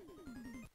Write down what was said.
you